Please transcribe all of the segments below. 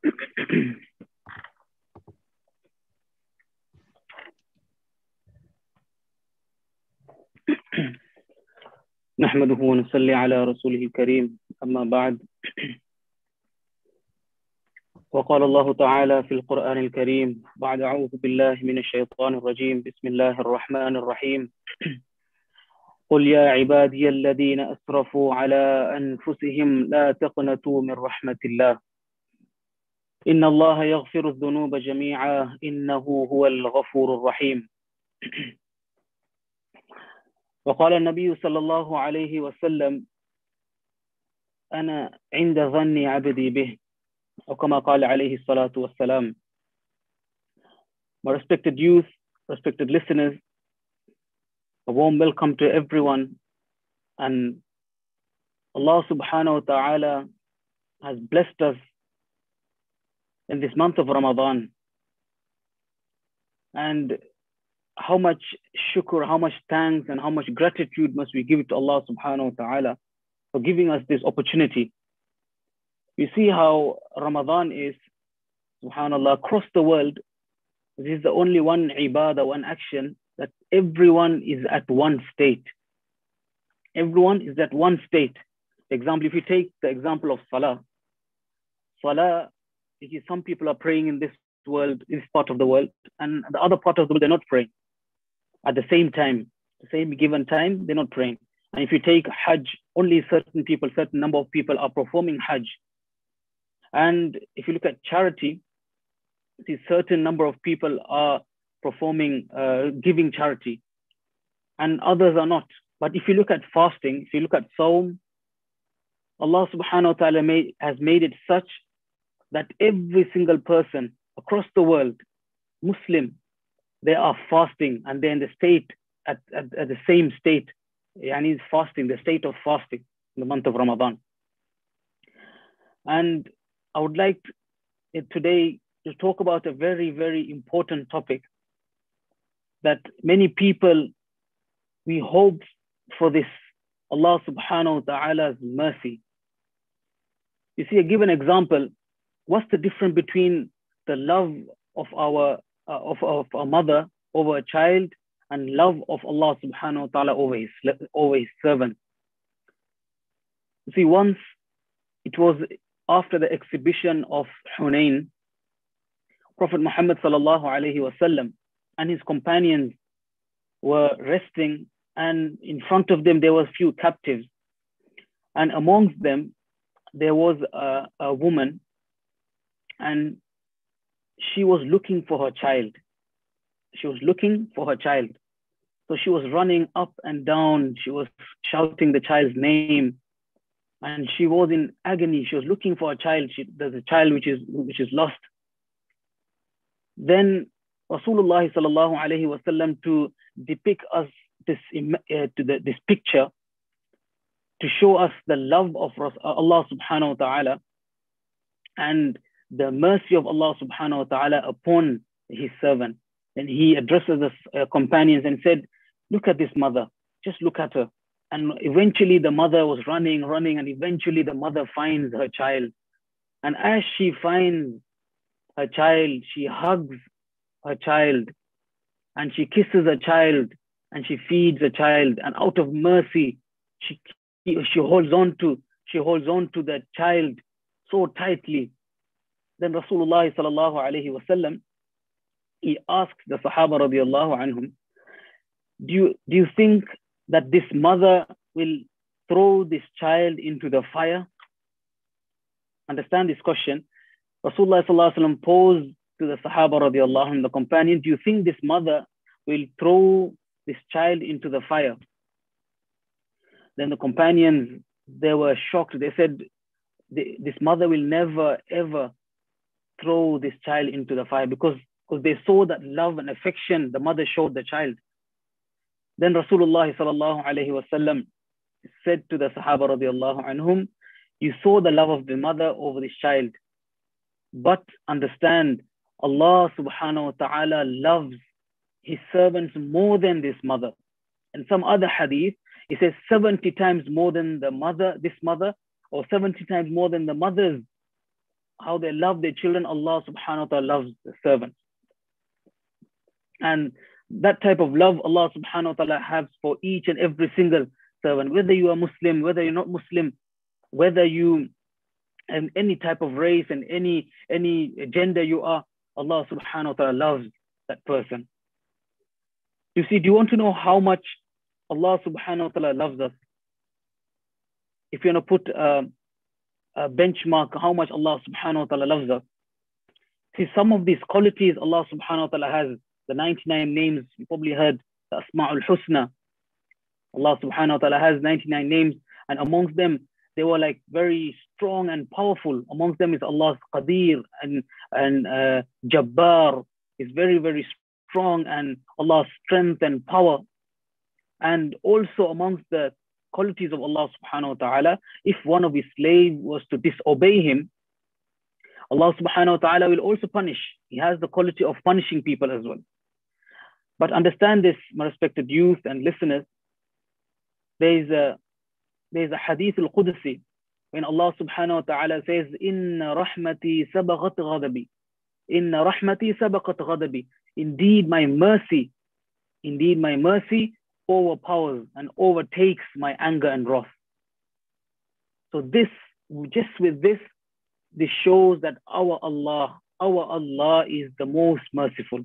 نحمده ونصلي على رسوله الكريم أما بعد. وقال الله تعالى في القرآن الكريم بعد أعوذ بالله من الشيطان الرجيم بسم الله الرحمن الرحيم. قل يا عبادي الذين أسرفوا على أنفسهم لا تقنطوا من رحمة الله. إن الله يغفر الذنوب جميعا إنه هو الغفور الرحيم. وقال النبي صلى الله عليه وسلم أنا عند ظن عبدي به. أو كما قال عليه الصلاة والسلام. My respected youth, respected listeners, a warm welcome to everyone. And Allah subhanahu wa ta'ala has blessed us in this month of Ramadan. And how much shukr, how much thanks, and how much gratitude must we give to Allah subhanahu wa ta'ala for giving us this opportunity. You see how Ramadan is, subhanAllah, across the world. This is the only one ibadah, one action that everyone is at one state. Everyone is at one state. Example, if you take the example of Salah, Salah, some people are praying in this world, this part of the world, and the other part of the world, they're not praying at the same time, the same given time, they're not praying. And if you take Hajj, only certain people, certain number of people are performing Hajj. And if you look at charity, see certain number of people are performing, uh, giving charity, and others are not. But if you look at fasting, if you look at Saum, Allah subhanahu wa ta'ala has made it such that every single person across the world, Muslim, they are fasting and they're in the state, at, at, at the same state. and Yani fasting, the state of fasting in the month of Ramadan. And I would like today to talk about a very, very important topic that many people, we hope for this Allah subhanahu wa ta'ala's mercy. You see, I give an example. What's the difference between the love of our uh, of, of a mother over a child and love of Allah subhanahu wa ta'ala over his servant. See, once it was after the exhibition of Hunain, Prophet Muhammad sallallahu alayhi wasallam and his companions were resting and in front of them there were few captives. And amongst them, there was a, a woman and she was looking for her child. She was looking for her child. So she was running up and down. She was shouting the child's name. And she was in agony. She was looking for a child. She, there's a child which is, which is lost. Then Rasulullah sallallahu alayhi wasallam to depict us this, uh, to the, this picture to show us the love of Allah subhanahu wa ta'ala and the mercy of Allah subhanahu wa ta'ala upon his servant. And he addresses the uh, companions and said, Look at this mother, just look at her. And eventually the mother was running, running, and eventually the mother finds her child. And as she finds her child, she hugs her child and she kisses her child and she feeds her child. And out of mercy, she, she holds on to, she holds on to the child so tightly then Rasulullah sallallahu alayhi wasallam, he asked the Sahaba radiallahu anhum, do you, do you think that this mother will throw this child into the fire? Understand this question. Rasulullah sallallahu alayhi wasallam posed to the Sahaba radiallahu anhum, the companion, do you think this mother will throw this child into the fire? Then the companions, they were shocked. They said, this mother will never ever throw this child into the fire because, because they saw that love and affection the mother showed the child. Then Rasulullah sallallahu wasallam said to the Sahaba radiallahu anhum, you saw the love of the mother over this child. But understand, Allah subhanahu wa ta'ala loves his servants more than this mother. In some other hadith, he says 70 times more than the mother, this mother, or 70 times more than the mothers how they love their children, Allah subhanahu wa ta'ala loves the servants. And that type of love Allah subhanahu wa ta'ala has for each and every single servant, whether you are Muslim, whether you're not Muslim, whether you and any type of race and any any gender you are, Allah subhanahu wa ta'ala loves that person. You see, do you want to know how much Allah subhanahu wa ta'ala loves us? If you're gonna put a, a benchmark how much Allah subhanahu wa ta'ala loves us. See, some of these qualities Allah subhanahu wa ta'ala has, the 99 names, you probably heard the Asma'ul Husna. Allah subhanahu wa ta'ala has 99 names, and amongst them, they were like very strong and powerful. Amongst them is Allah's Qadir and, and uh, Jabbar is very, very strong and Allah's strength and power. And also amongst the qualities of Allah subhanahu wa ta'ala, if one of his slaves was to disobey him, Allah subhanahu wa ta'ala will also punish. He has the quality of punishing people as well. But understand this, my respected youth and listeners, there is a there is a hadith al-Qudsi when Allah subhanahu wa ta'ala says, Inna rahmati sabaqat ghadabi. Inna rahmati sabaqat ghadabi. Indeed, my mercy, indeed, my mercy overpowers and overtakes my anger and wrath. So this, just with this, this shows that our Allah, our Allah is the most merciful.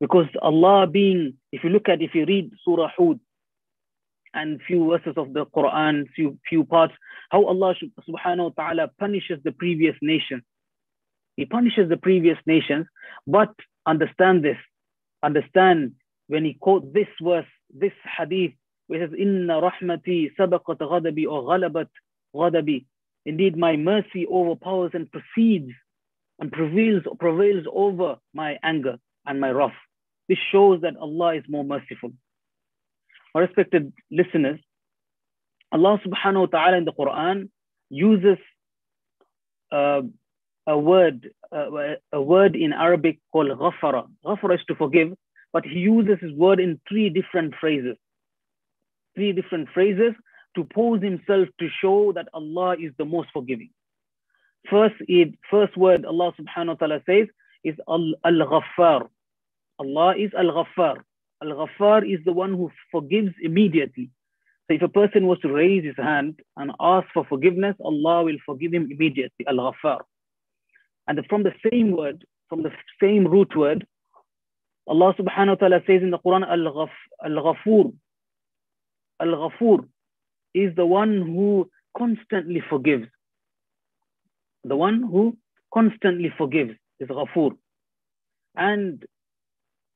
Because Allah being, if you look at, if you read Surah Hud and few verses of the Quran, few, few parts, how Allah subhanahu wa ta'ala punishes the previous nation. He punishes the previous nations, but understand this, understand when he quote this verse, this hadith, which says, Inna rahmati sabaqat ghadabi or ghalabat ghadabi. Indeed, my mercy overpowers and proceeds and prevails, prevails over my anger and my wrath. This shows that Allah is more merciful. My respected listeners, Allah subhanahu wa ta'ala in the Quran uses uh, a word, uh, a word in Arabic called ghafara. Ghafara is to forgive, but he uses his word in three different phrases. Three different phrases to pose himself to show that Allah is the most forgiving. First, it, first word Allah subhanahu wa ta'ala says is Al-Ghaffar. Allah is Al-Ghaffar. Al-Ghaffar is the one who forgives immediately. So if a person was to raise his hand and ask for forgiveness, Allah will forgive him immediately. Al-Ghaffar. And from the same word, from the same root word, Allah subhanahu wa ta'ala says in the Quran, Al-Ghafur. Al-Ghafur is the one who constantly forgives. The one who constantly forgives is Ghafur. And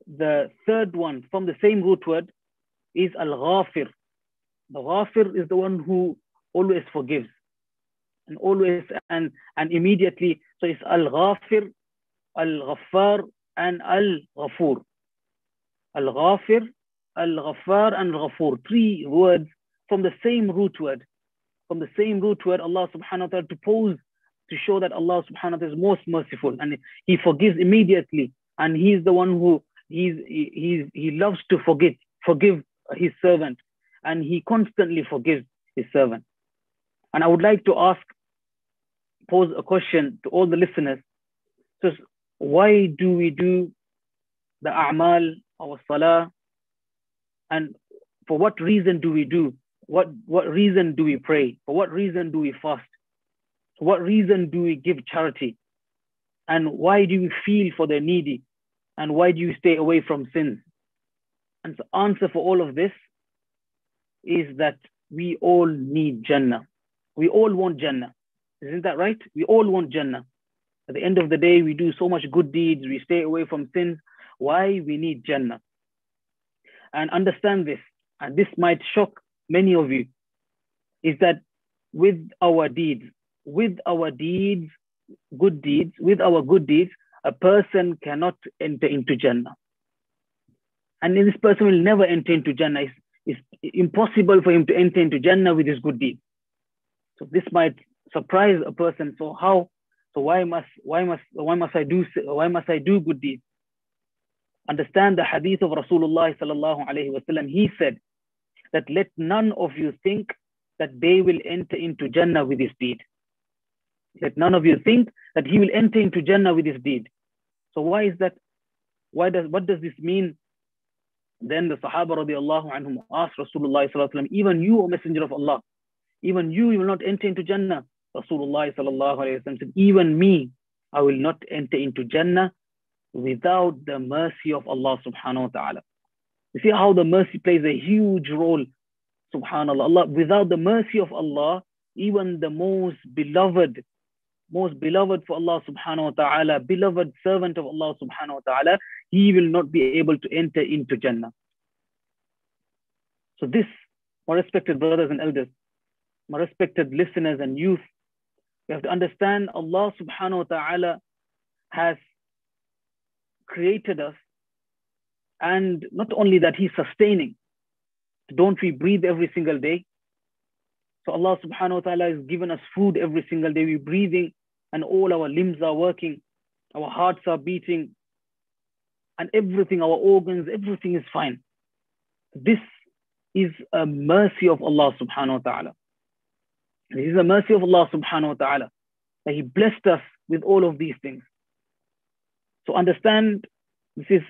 the third one from the same root word is Al-Ghafir. The Ghafir is the one who always forgives and always and, and immediately. So it's Al-Ghafir, Al-Ghaffar, and Al-Ghafur. Al-Ghafir, Al-Ghaffar, and Al-Ghafur. Three words from the same root word. From the same root word, Allah subhanahu wa ta'ala to pose to show that Allah subhanahu wa ta'ala is most merciful and He forgives immediately. And He is the one who he's, he's, He loves to forgive, forgive His servant. And He constantly forgives His servant. And I would like to ask, pose a question to all the listeners. So why do we do the a'mal, our salah, and for what reason do we do? What, what reason do we pray? For what reason do we fast? For what reason do we give charity? And why do we feel for the needy? And why do you stay away from sins? And the answer for all of this is that we all need Jannah. We all want Jannah. Isn't that right? We all want Jannah. At the end of the day, we do so much good deeds, we stay away from sins. Why? We need Jannah. And understand this, and this might shock many of you, is that with our deeds, with our deeds, good deeds, with our good deeds, a person cannot enter into Jannah. And this person will never enter into Jannah. It's, it's impossible for him to enter into Jannah with his good deeds. So this might surprise a person. So how so why must why must why must I do why must I do good deeds? Understand the hadith of Rasulullah sallallahu alaihi wasallam. He said that let none of you think that they will enter into Jannah with this deed. Let none of you think that he will enter into Jannah with his deed. So why is that? Why does what does this mean? Then the Sahaba radiallahu anhum asked Rasulullah sallallahu even you, O Messenger of Allah, even you, you will not enter into Jannah. Rasulullah said, even me, I will not enter into Jannah without the mercy of Allah subhanahu wa ta'ala. You see how the mercy plays a huge role. Subhanallah. Allah, without the mercy of Allah, even the most beloved, most beloved for Allah subhanahu wa ta'ala, beloved servant of Allah subhanahu wa ta'ala, he will not be able to enter into Jannah. So this, my respected brothers and elders, my respected listeners and youth, we have to understand Allah subhanahu wa ta'ala has created us and not only that, He's sustaining. Don't we breathe every single day? So Allah subhanahu wa ta'ala has given us food every single day. We're breathing and all our limbs are working. Our hearts are beating and everything, our organs, everything is fine. This is a mercy of Allah subhanahu wa ta'ala. This is the mercy of Allah subhanahu wa ta'ala that He blessed us with all of these things. So understand this is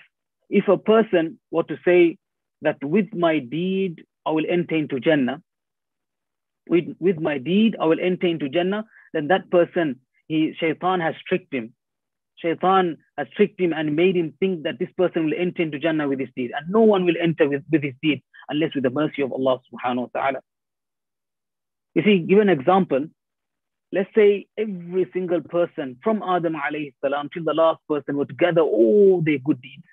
if a person were to say that with my deed I will enter into Jannah, with, with my deed I will enter into Jannah, then that person, he shaitan has tricked him. Shaitan has tricked him and made him think that this person will enter into Jannah with his deed. And no one will enter with, with his deed unless with the mercy of Allah subhanahu wa ta'ala. You see, give an example. Let's say every single person from Adam alayhi salam till the last person would gather all their good deeds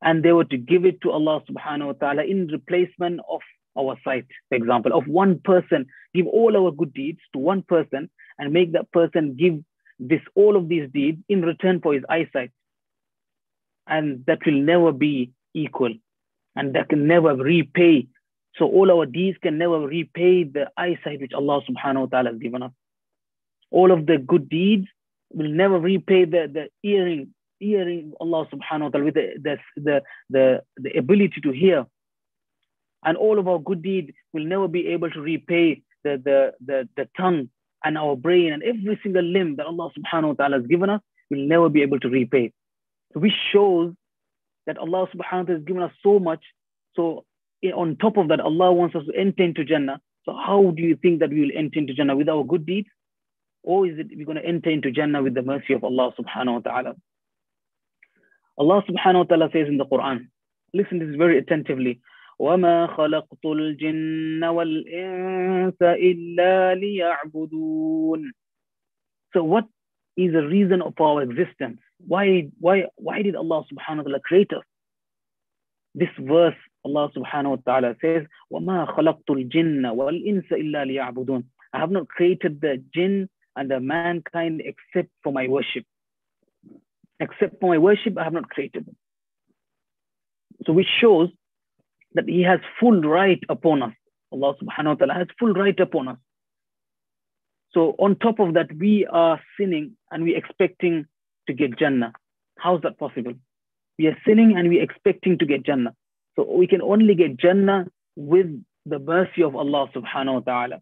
and they were to give it to Allah subhanahu wa ta'ala in replacement of our sight, for example, of one person, give all our good deeds to one person and make that person give this all of these deeds in return for his eyesight. And that will never be equal and that can never repay. So all our deeds can never repay the eyesight which Allah subhanahu wa ta'ala has given us all of the good deeds will never repay the, the hearing, hearing Allah subhanahu wa ta'ala with the, the, the, the, ability to hear. And all of our good deeds will never be able to repay the, the, the, the tongue and our brain and every single limb that Allah subhanahu wa ta'ala has given us will never be able to repay. So which shows that Allah subhanahu wa ta'ala has given us so much. So on top of that, Allah wants us to enter into Jannah. So how do you think that we will enter into Jannah with our good deeds? Or is it we're going to enter into Jannah with the mercy of Allah subhanahu wa ta'ala? Allah subhanahu wa ta'ala says in the Quran, listen to this very attentively. وما خلقت الجن والإنس إلا ليعبدون. So what is the reason of our existence? Why, why, why did Allah subhanahu wa ta'ala create us? This verse, Allah subhanahu wa ta'ala says, وَمَا خَلَقْتُ الْجِنَّ وَالْإِنسَ إِلَّا لِيَعْبُدُونَ I have not created the jinn and the mankind except for my worship. Except for my worship, I have not created them. So which shows that he has full right upon us. Allah subhanahu wa ta'ala has full right upon us. So on top of that, we are sinning and we expecting to get Jannah. How's that possible? We are sinning and we expecting to get Jannah. So we can only get Jannah with the mercy of Allah subhanahu wa ta'ala.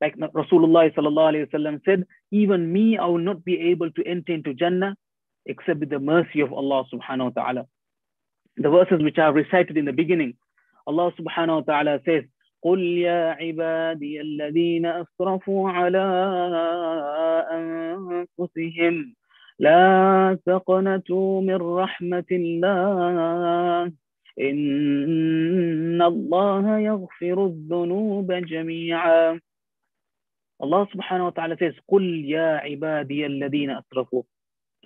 Like Rasulullah sallallahu alayhi wasallam said, even me, I will not be able to enter into Jannah except with the mercy of Allah subhanahu wa ta'ala. The verses which I have recited in the beginning, Allah subhanahu wa ta'ala says, قل يا عبادي الذين أسرفوا على أنفسهم لا تقنطوا من رحمة الله إن الله يغفر الذنوب جميعا subhanahu wa ta'ala says, قُلْ يَا عِبَادِيَ الَّذِينَ أَسْرَفُوا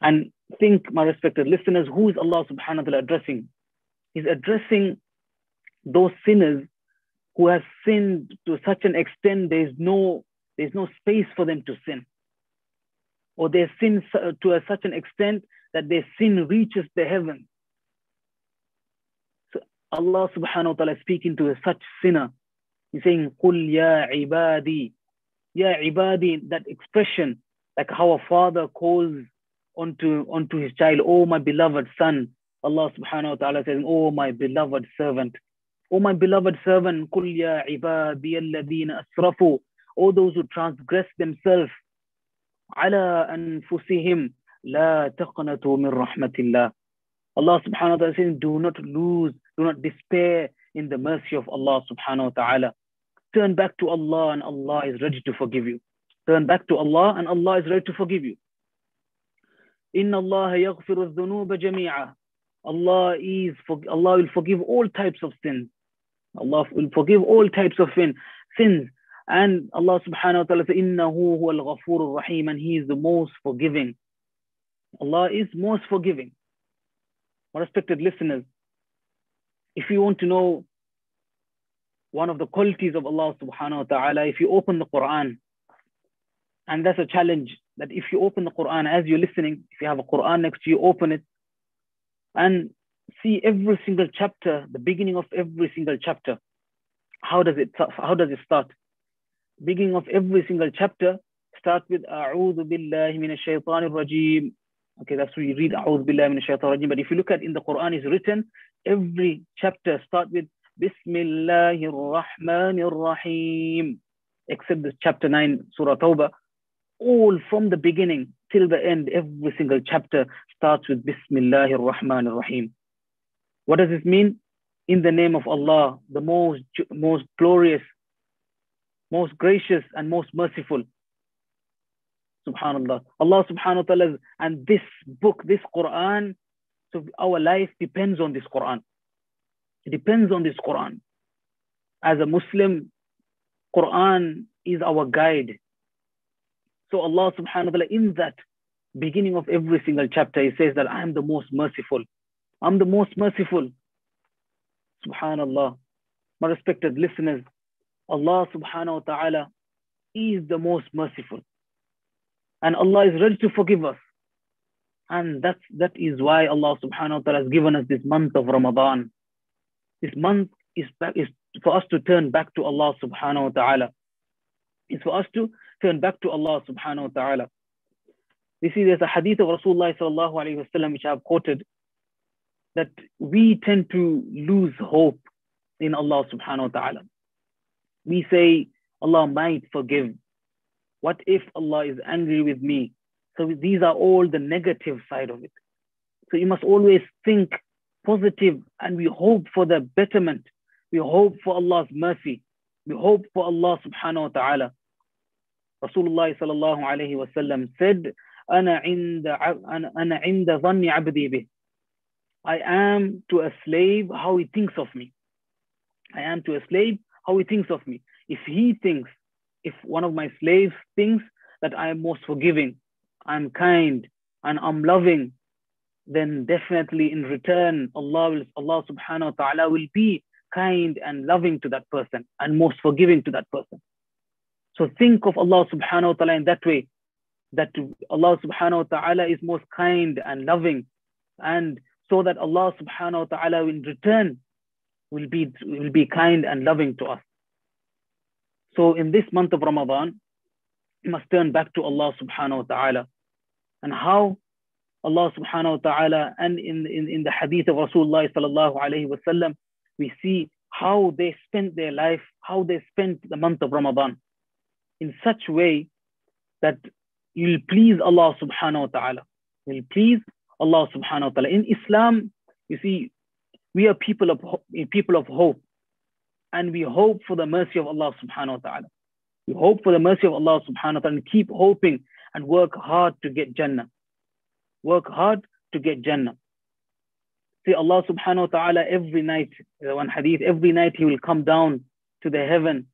And think, my respected listeners, who is Allah subhanahu wa ta'ala addressing? He's addressing those sinners who have sinned to such an extent there's no, there's no space for them to sin. or their sin to a, such an extent that their sin reaches the heaven. So Allah subhanahu wa ta'ala is speaking to a such sinner. He's saying, Qul ya ibadi. Ya ibadi, that expression, like how a father calls onto, onto his child, Oh my beloved son. Allah subhanahu wa ta'ala says, Oh my beloved servant. Oh my beloved servant, Qul ya ibadi asrafu. Oh those who transgress themselves على أنفسهم لا تقنطوا من رحمة الله Allah subhanahu wa ta'ala saying, do not lose, do not despair in the mercy of Allah subhanahu wa ta'ala. Turn back to Allah and Allah is ready to forgive you. Turn back to Allah and Allah is ready to forgive you. إن الله يغفر الذنوب جميعا. Allah is Allah will forgive all types of sins. Allah will forgive all types of sin, sins. and Allah subhanahu wa ta'ala says, Innahu huwal rahim, and He is the most forgiving. Allah is most forgiving. My respected listeners, if you want to know one of the qualities of Allah subhanahu wa ta'ala, if you open the Quran, and that's a challenge that if you open the Quran as you're listening, if you have a Quran next to you, open it and see every single chapter, the beginning of every single chapter. How does it how does it start? beginning of every single chapter, start with A'udhu Billahi Minash Shaytanir Rajim. Okay, that's where you read A'udhu Billahi Minash Shaytanir Rajim. But if you look at in the Quran, is written every chapter start with Bismillahir Rahmanir Rahim, except the chapter 9, Surah Tawbah. All from the beginning till the end, every single chapter starts with Bismillahir Rahmanir Rahim. What does this mean? In the name of Allah, the most, most glorious, most gracious, and most merciful. Subhanallah. Allah subhanahu wa ta'ala, and this book, this Quran, so our life depends on this Quran. It depends on this Quran. As a Muslim, Quran is our guide. So Allah subhanahu wa ta'ala, in that beginning of every single chapter, He says that I am the most merciful. I'm the most merciful. Subhanallah. My respected listeners, Allah subhanahu wa ta'ala is the most merciful. And Allah is ready to forgive us. And that's, that is why Allah subhanahu wa ta'ala has given us this month of Ramadan. This month is, back, is for us to turn back to Allah subhanahu wa ta'ala. It's for us to turn back to Allah subhanahu wa ta'ala. You see, there's a hadith of Rasulullah sallallahu alayhi wa sallam, which I have quoted, that we tend to lose hope in Allah subhanahu wa ta'ala. We say, Allah might forgive. What if Allah is angry with me? So these are all the negative side of it. So you must always think positive and we hope for the betterment. We hope for Allah's mercy. We hope for Allah subhanahu wa ta'ala. Rasulullah sallallahu alayhi wa sallam said, أنا عند أنا عند ظن عبدي به. I am to a slave how he thinks of me. I am to a slave how he thinks of me. If he thinks, if one of my slaves thinks that I am most forgiving, I'm kind, and I'm loving, then definitely in return, Allah will, Allah subhanahu wa ta'ala will be kind and loving to that person and most forgiving to that person. So think of Allah subhanahu wa ta'ala in that way, that Allah subhanahu wa ta'ala is most kind and loving, and so that Allah subhanahu wa ta'ala in return will be, will be kind and loving to us. So in this month of Ramadan, we must turn back to Allah subhanahu wa ta'ala. And how Allah subhanahu wa ta'ala and in, in, in the hadith of Rasulullah sallallahu alayhi wa sallam, we see how they spent their life, how they spent the month of Ramadan in such way that you'll please Allah subhanahu wa ta'ala. You'll please Allah subhanahu wa ta'ala. In Islam, you see, we are people of eh, people of hope and we hope for the mercy of Allah subhanahu wa ta'ala. We hope for the mercy of Allah subhanahu wa ta'ala and keep hoping and work hard to get Jannah. Work hard to get Jannah. See Allah subhanahu wa ta'ala every night, one hadith, every night he will come down to the heaven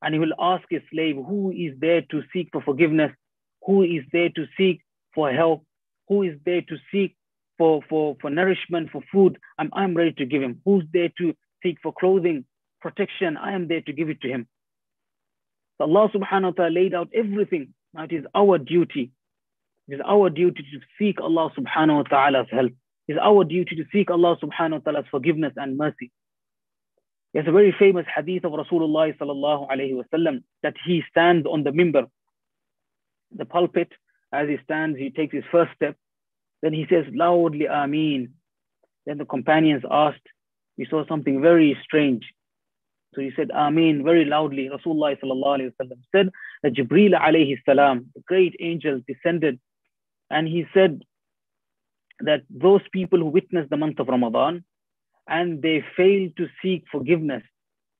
and he will ask his slave who is there to seek for forgiveness, who is there to seek for help, who is there to seek for, for, for nourishment, for food. I'm, I'm ready to give him. Who's there to seek for clothing, protection? I am there to give it to him. So Allah subhanahu wa ta'ala laid out everything. Now it is our duty. It is our duty to seek Allah subhanahu wa ta'ala's help. It is our duty to seek Allah subhanahu wa ta'ala's forgiveness and mercy. There's a very famous hadith of Rasulullah sallallahu alayhi wasallam that he stands on the mimbar, the pulpit. As he stands, he takes his first step. Then he says loudly, Ameen. Then the companions asked, we saw something very strange. So he said, Ameen, very loudly. Rasulullah said that Jibreel alayhi salam, the great angel, descended and he said that those people who witnessed the month of Ramadan and they fail to seek forgiveness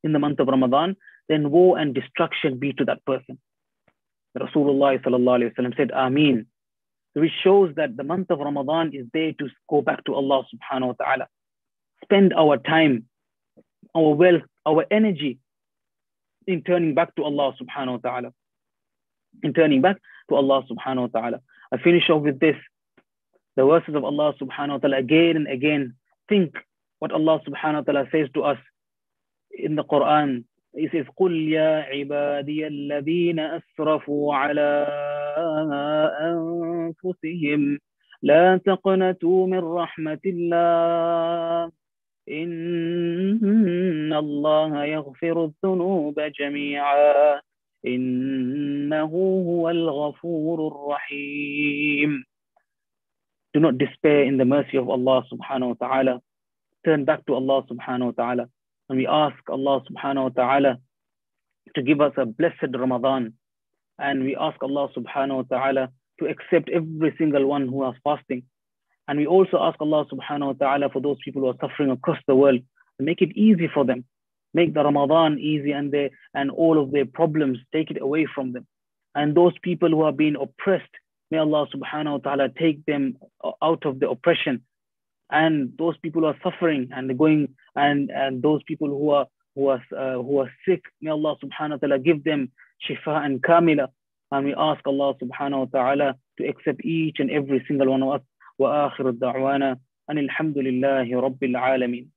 in the month of Ramadan, then woe and destruction be to that person. Rasulullah said, Ameen. Which shows that the month of Ramadan is there to go back to Allah subhanahu wa ta'ala. Spend our time, our wealth, our energy in turning back to Allah subhanahu wa ta'ala. In turning back to Allah subhanahu wa ta'ala. I finish off with this. The verses of Allah subhanahu wa ta'ala again and again. Think what Allah subhanahu wa ta'ala says to us in the Quran. Says, قُلْ يَا عِبَادِيَ الَّذِينَ أَسْرَفُوا عَلَىٰ أَنفُسِهِمْ لَا تَقْنَطُوا مِنْ رَحْمَةِ اللَّهِ إِنَّ اللَّهَ يَغْفِرُ الذُّنُوبَ جَمِيعًا إِنَّهُ هُوَ الْغَفُورُ الرَّحِيمُ Do not despair in the mercy of Allah subhanahu wa ta'ala. Turn back to Allah subhanahu wa ta'ala. And we ask Allah subhanahu wa ta'ala to give us a blessed Ramadan. And we ask Allah subhanahu wa ta'ala to accept every single one who is fasting. And we also ask Allah subhanahu wa ta'ala for those people who are suffering across the world to make it easy for them. Make the Ramadan easy and they, and all of their problems, take it away from them. And those people who are being oppressed, may Allah subhanahu wa ta'ala take them out of the oppression and those people are suffering and going and and those people who are who are uh, who are sick may allah subhanahu wa ta'ala give them shifa and kamila. And we ask allah subhanahu wa ta'ala to accept each and every single one of us. Wa akhir da'wana and alhamdulillahi rabbil alamin